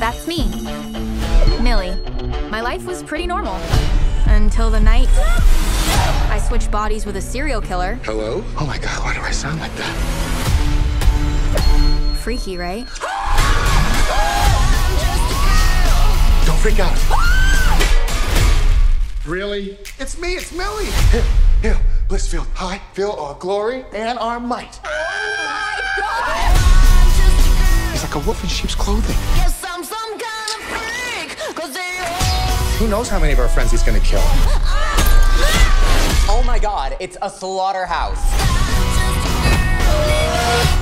That's me. Millie. My life was pretty normal. Until the night I switched bodies with a serial killer. Hello? Oh my god, why do I sound like that? Freaky, right? Don't freak out. Really? It's me, it's Millie. Here, here, Blissfield, high, feel our glory and our might. Oh my god! He's like a wolf in sheep's clothing. Yes, Who knows how many of our friends he's gonna kill? Oh my god, it's a slaughterhouse.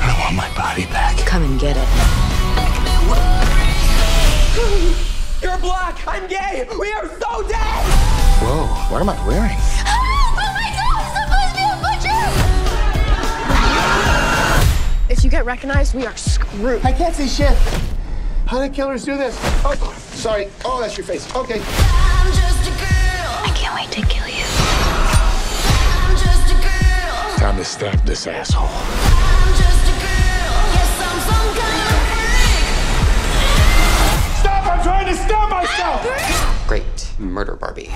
I want my body back. Come and get it. You're black! I'm gay! We are so dead! Whoa, what am I wearing? Oh my god, supposed to be a butcher! If you get recognized, we are screwed. I can't see shit. How do killers do this? Oh, sorry. Oh, that's your face. Okay. I'm just a girl. I can't wait to kill you. I'm just a girl. Time to stab this asshole. I'm just a girl. Yes, I'm some kind of freak. Stop! I'm trying to stab myself! Great. Murder Barbie.